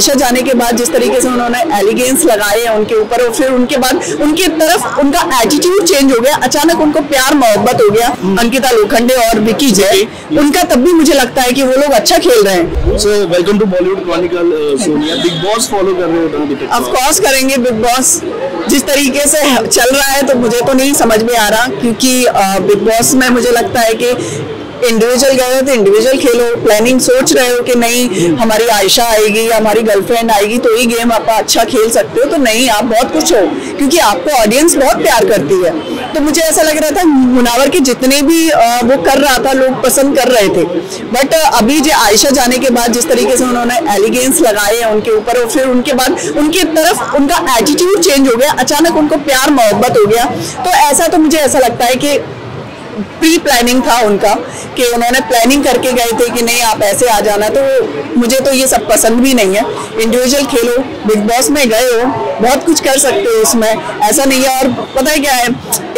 आयशा जाने के बाद जिस तरीके से उन्होंने एलिगेंस लगाए हैं उनके ऊपर और फिर उनके बाद उनकी तरफ़ उनका एटीट्यूड चेंज हो गया। अचानक उनको प्यार मोहब्बत हो गया। अंकिता लोखंडे और विकी जय उनका तब भी मुझे लगता है कि वो लोग अच्छा खेल रहे हैं। So welcome to Bollywood chronicle Sonia Bigg Boss follow कर रहे हो ऑफ़ कोर्स करेंगे बिग बॉस जिस तरीके से चल रहा है तो मुझे तो नहीं समझ में आ रहा क्योंकि बिग बॉस में मुझे लगता है कि इंडिविजुअल गए हो तो इंडिविजुअल खेलो प्लानिंग सोच रहे हो कि नहीं हमारी आयशा आएगी या हमारी गर्लफ्रेंड आएगी तो ही गेम आप अच्छा खेल सकते हो तो नहीं आप बहुत कुछ हो क्योंकि आपको ऑडियंस बहुत प्यार करती है। तो मुझे ऐसा लग रहा था मुनावर के जितने भी वो कर रहा था लोग पसंद कर रहे थे। बट अभी जो आयशा जाने के बाद जिस तरीके से उन्होंने एलिगेंस लगाए हैं उनके ऊपर और फिर उनके बाद उनके तरफ़ उनका एटीट्यूड चेंज हो गया अचानक उनको प्यार मोहब्बत हो गया। तो ऐसा तो मुझे ऐसा लगता है कि प्री प्लानिंग था उनका कि उन्होंने प्लानिंग करके गए थे कि नहीं आप ऐसे आ जाना। तो मुझे तो ये सब पसंद भी नहीं है। इंडिविजुअल खेलो बिग बॉस में गए हो बहुत कुछ कर सकते हो उसमें। ऐसा नहीं है। और पता है क्या है?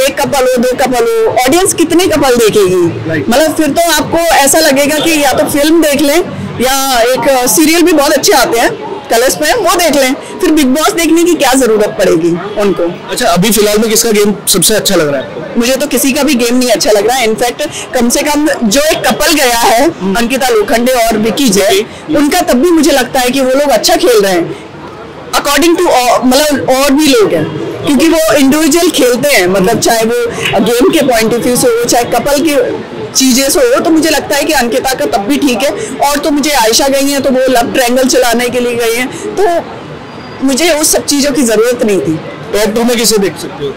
एक कपल हो दो कपल हो ऑडियंस कितने कपल देखेगी? मतलब फिर तो आपको ऐसा लगेगा कि या तो फ़िल्म देख लें या एक सीरियल भी बहुत अच्छे आते हैं। कलर्स पे वो देख लें। फिर बिग बॉस देखने की क्या ज़रूरत पड़ेगी उनको। अच्छा अभी फ़िलहाल में किसका गेम सबसे अच्छा लग रहा है आपको? मुझे तो किसी का भी गेम नहीं अच्छा लग रहा। है इनफैक्ट कम से कम जो एक कपल गया है अंकिता लोखंडे और विकी जय उनका तब भी मुझे लगता है कि वो लोग अच्छा खेल रहे हैं। अकॉर्डिंग टू मतलब और भी लोग हैं। क्योंकि वो इंडिविजुअल खेलते हैं मतलब चाहे वो गेम के पॉइंट ऑफ़ व्यू से हो चाहे कपल की चीज़ें से हो तो मुझे लगता है कि अंकिता का तब भी ठीक है। और तो मुझे आयशा गई हैं तो वो लव ट्रायंगल चलाने के लिए गई हैं। तो मुझे उस सब चीज़ों की ज़रूरत नहीं थी। टॉप टू में किसे देख सकते हो?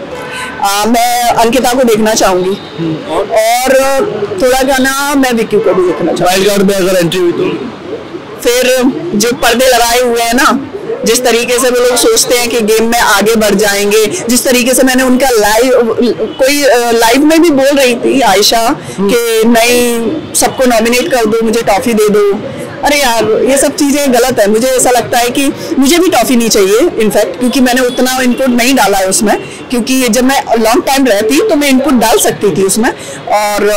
आ, मैं अंकिता को देखना चाहूँगी। और? थोड़ा गाना मैं विक्की को भी देखना चाहूँगी वाइल्ड कार्ड में अगर एंट्री हुई तो? फिर जो पर्दे लगाए हुए हैं ना जिस तरीके से वो लोग सोचते हैं कि गेम में आगे बढ़ जाएँगे, जिस तरीके से मैंने उनका लाइव कोई लाइव में भी बोल रही थी आयशा कि नहीं, सबको नॉमिनेट कर दो, मुझे टॉफी दे दो। अरे यार ये सब चीज़ें गलत है। मुझे ऐसा लगता है कि मुझे भी टॉफी नहीं चाहिए इनफैक्ट क्योंकि मैंने उतना इनपुट नहीं डाला है उसमें। क्योंकि जब मैं लॉन्ग टाइम रहती तो मैं इनपुट डाल सकती थी उसमें। और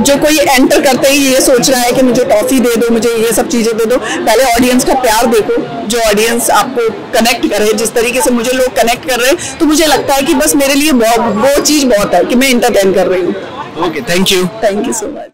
जो कोई एंटर करते ही ये सोच रहा है कि मुझे टॉफी दे दो मुझे ये सब चीज़ें दे दो पहले ऑडियंस का प्यार देखो। जो ऑडियंस आपको कनेक्ट करे जिस तरीके से मुझे लोग कनेक्ट कर रहे हैं तो मुझे लगता है कि बस मेरे लिए वो चीज़ बहुत है कि मैं इंटरटेन कर रही हूँ। Okay thank you thank you so much